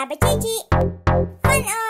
Abba Gigi. Fun on.